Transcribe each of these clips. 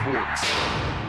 Sports.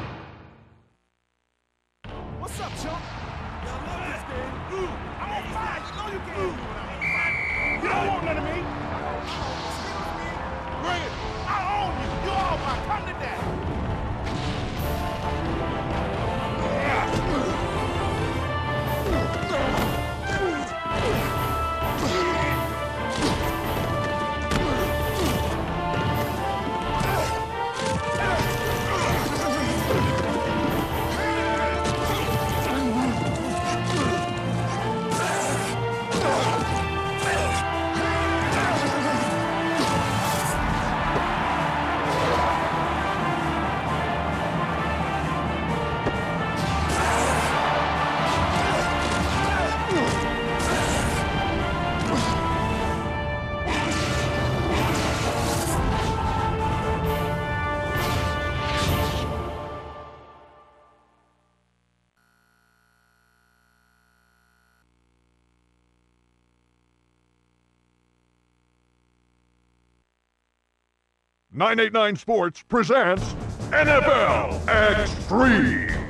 Nine Eight Nine Sports presents NFL Xtreme.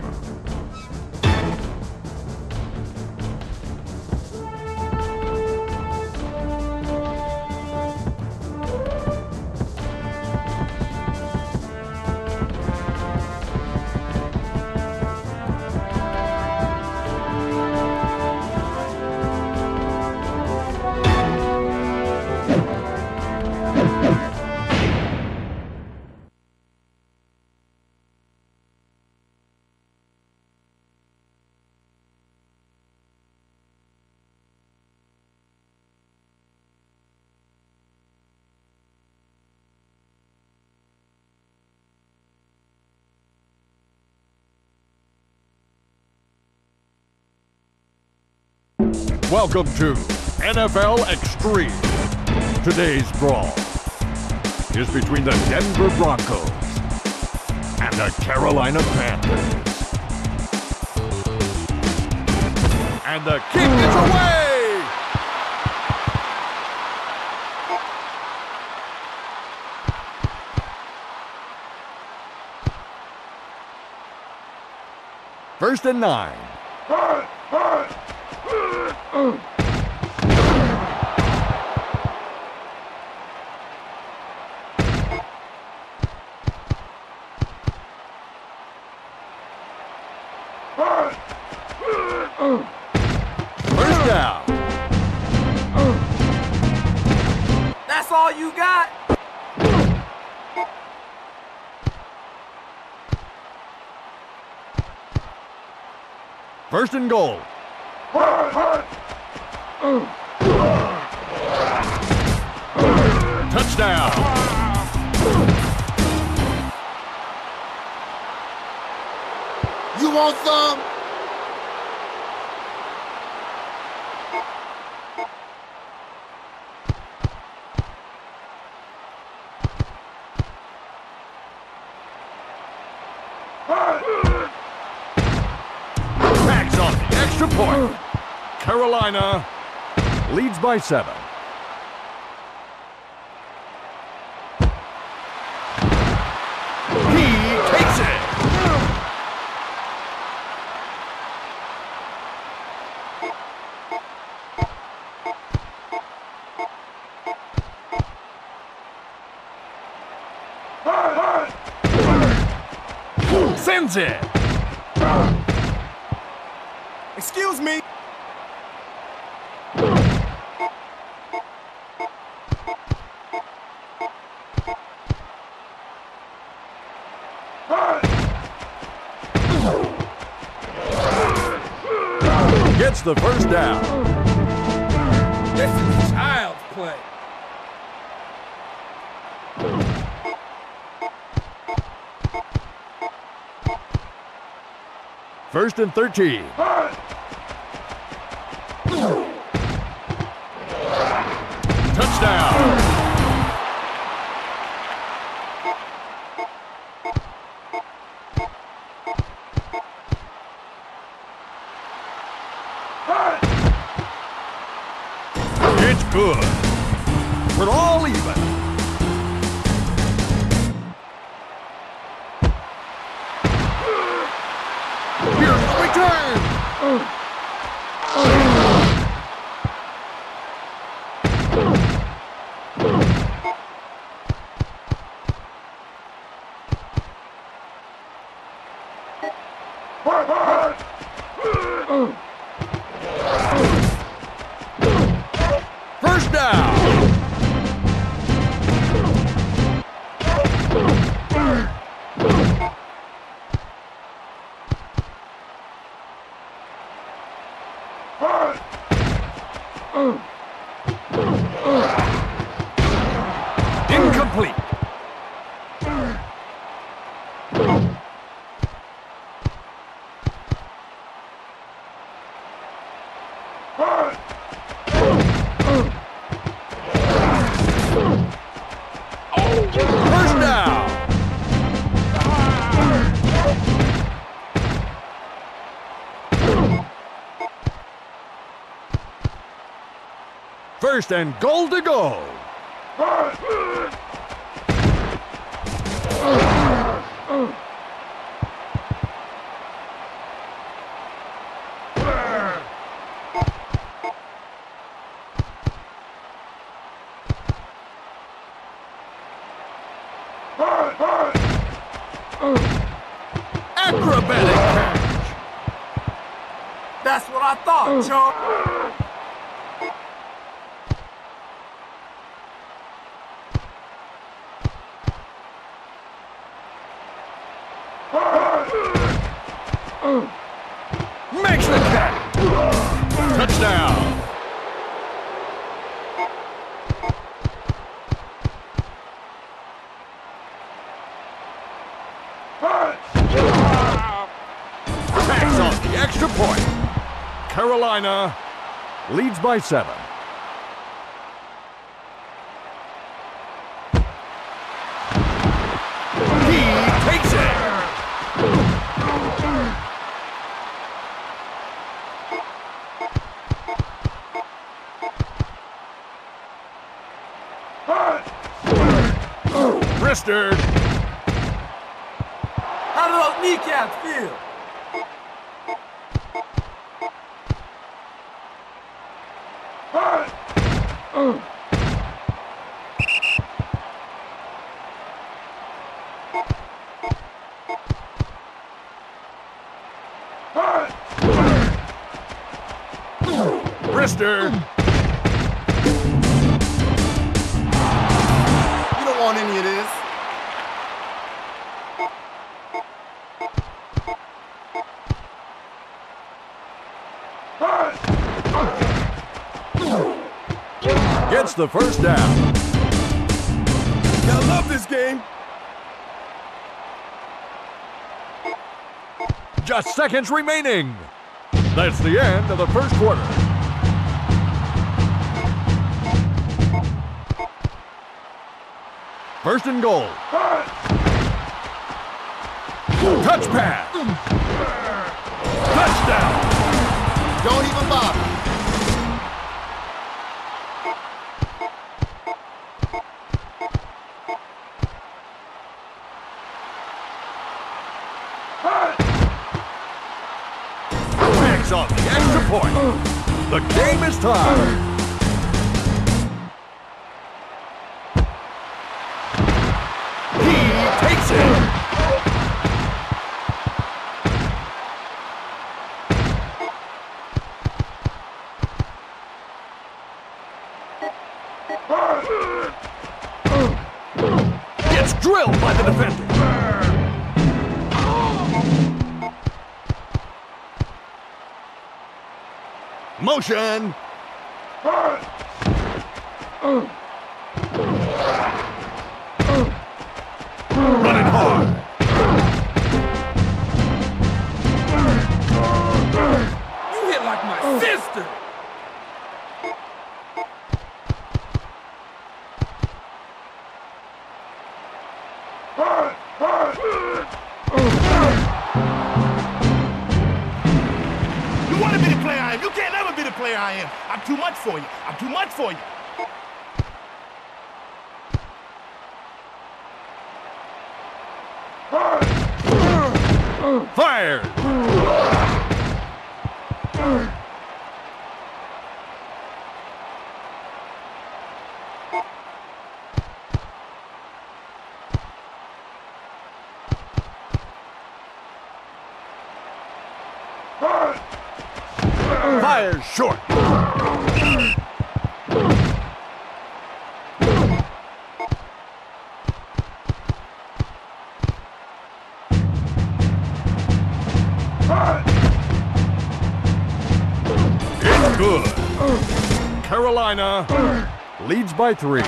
Welcome to NFL Xtreme. Today's brawl is between the Denver Broncos and the Carolina Panthers. And the kick is away! First and nine. First and goal. Touchdown. You want some? Carolina leads by seven. He takes it. Sends it. First and 13. Touchdown. First and goal to go. Acrobatic catch. That's what I thought, chump. By seven. He takes it. Brister How those kneecaps feel? Gets the first down. Gotta love this game. Just seconds remaining. That's the end of the first quarter. First and goal. Touch pass. Touchdown. Don't even bother. The game is tied. Motion. Running hard. You hit like my sister. You want to be the player You can't ever be the player I am. I'm too much for you. I'm too much for you. Fire! Fire Sure. Carolina leads by three.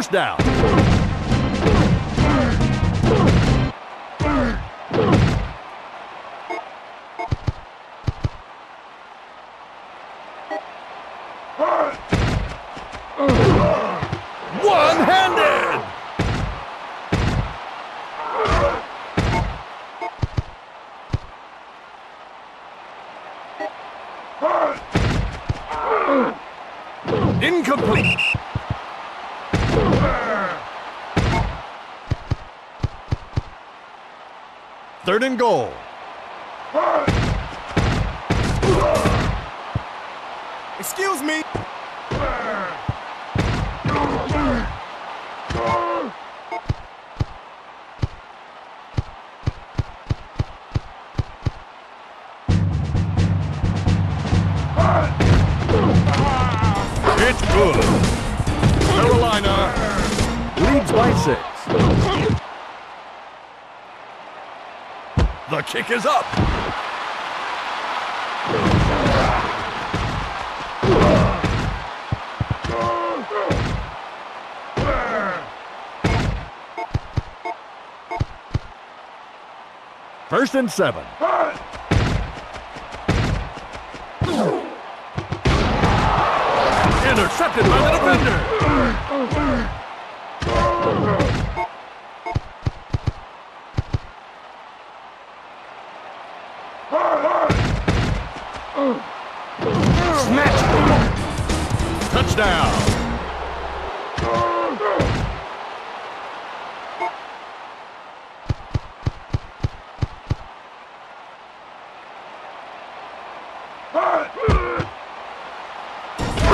First down. Third and goal. Excuse me. It's good. Carolina leads by six. The kick is up. First and seven. Intercepted by the defender. Snatch. Touchdown.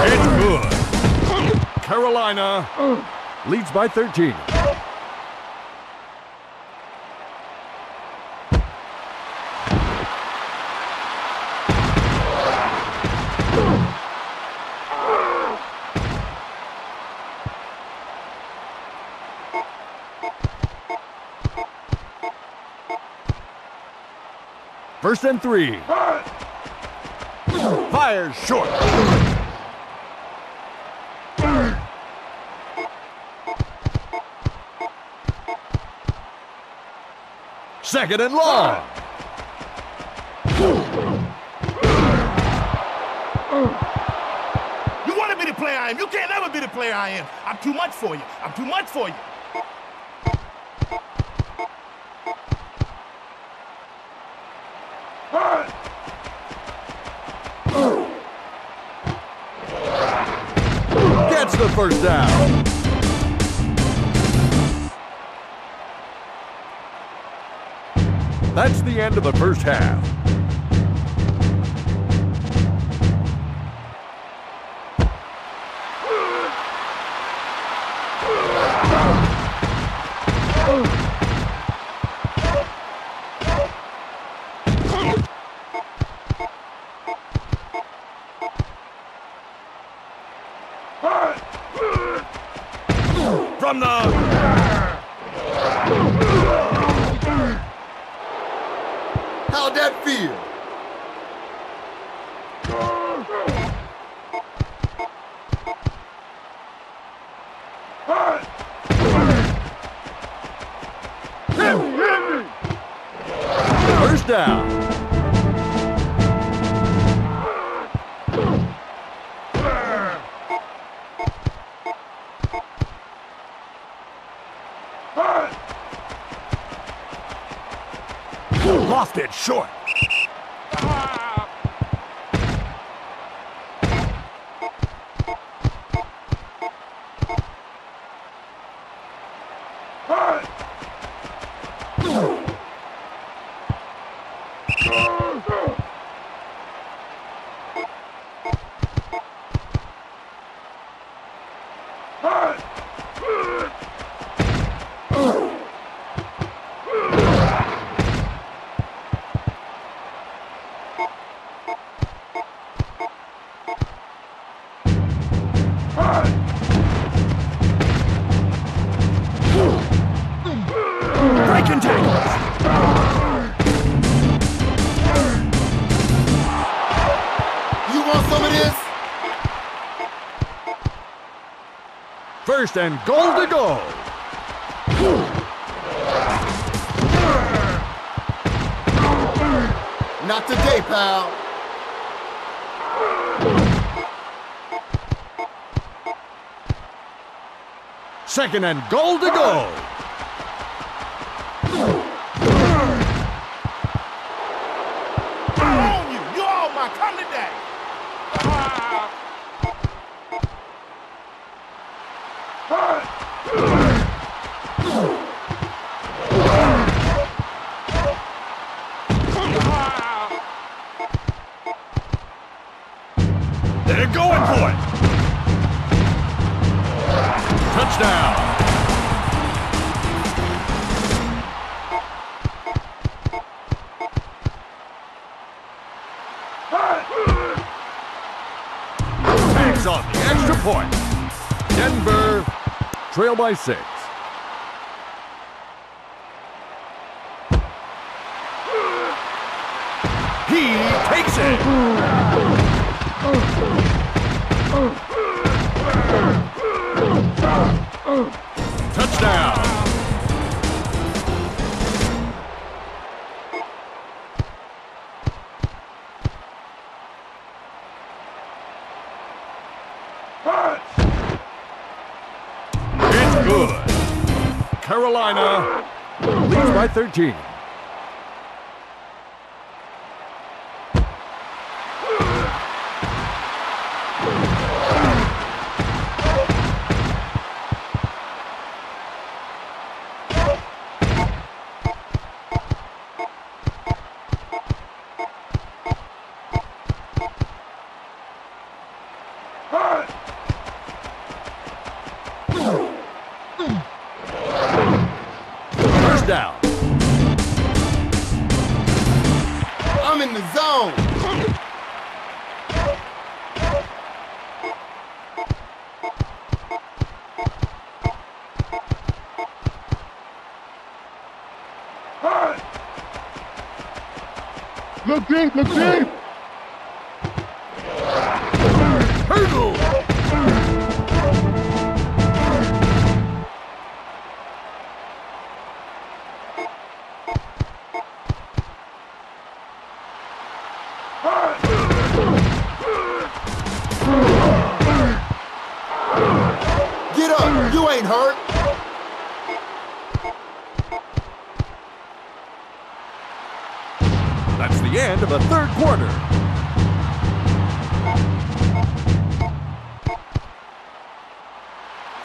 It's good. Carolina leads by 13. First and three. Fires short. Second and long. You want to be the player I am. You can't ever be the player I am. I'm too much for you. I'm too much for you. First down. That's the end of the first half. From the How'd that feel? Breaking First and goal to go. Not today, pal. Second and goal to go. Trail by six. He takes it. Touchdown. By 13. Down. Deep, look Get up. You ain't hurt. End of the third quarter.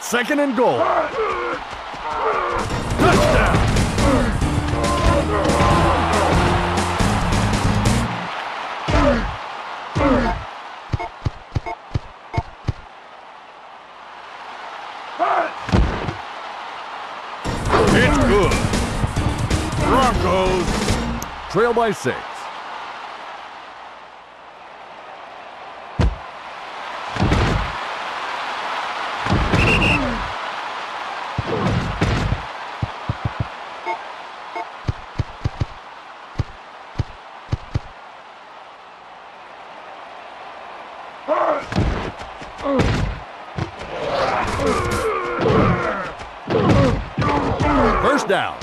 Second and goal. Touchdown. It's good. Broncos trail by six. down.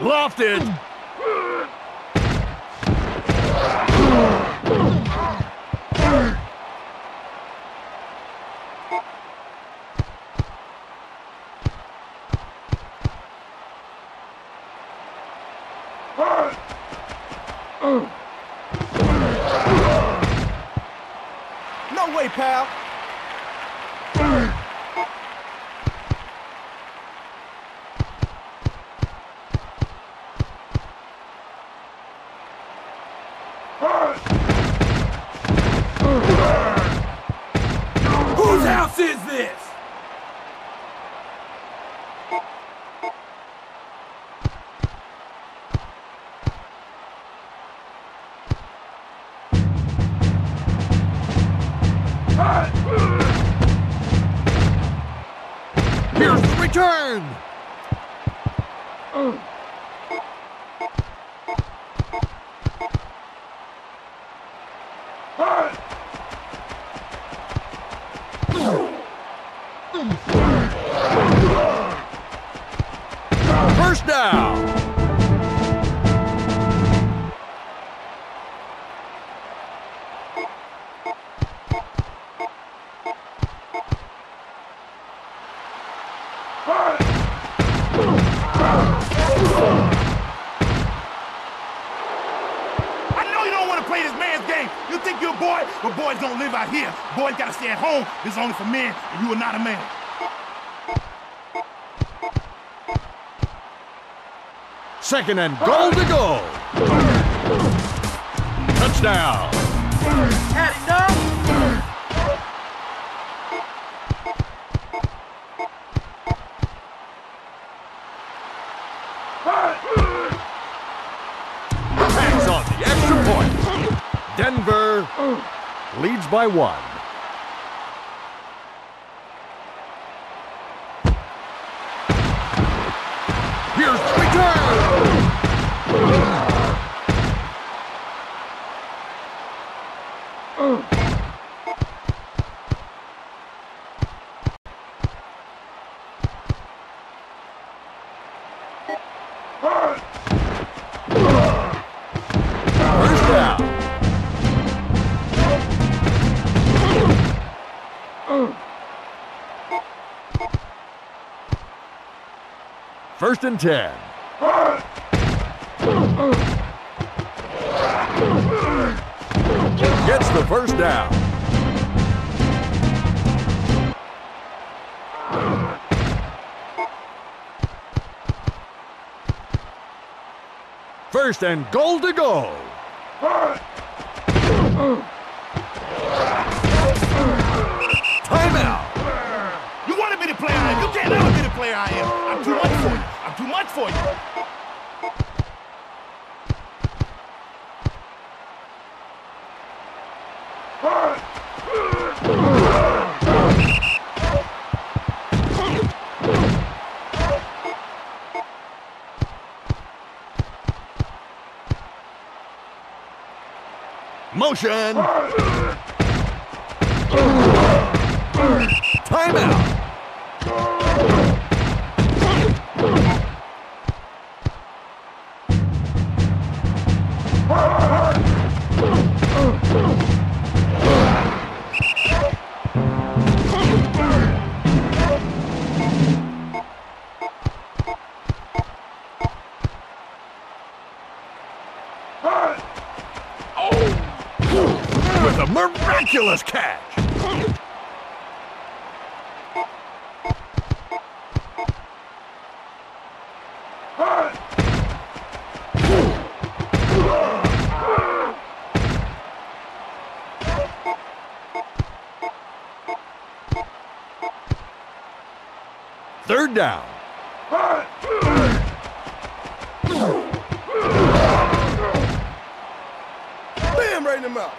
Lofted. Return. Out here. Boys gotta stay at home. This is only for men, and you are not a man. Second and goal to go. Touchdown. Had enough? Hangs on the extra point. Denver leads by one. First and ten. Gets the first down. First and goal to go. Timeout. You wanted me to play I am. You can't never be the player I am. Too much for you. Motion. Timeout. Down. Bam, right in the mouth.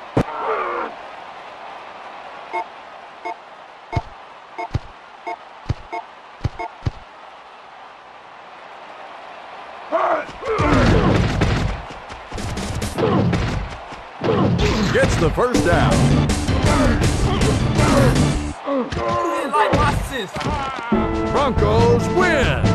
Gets the first down. Broncos win.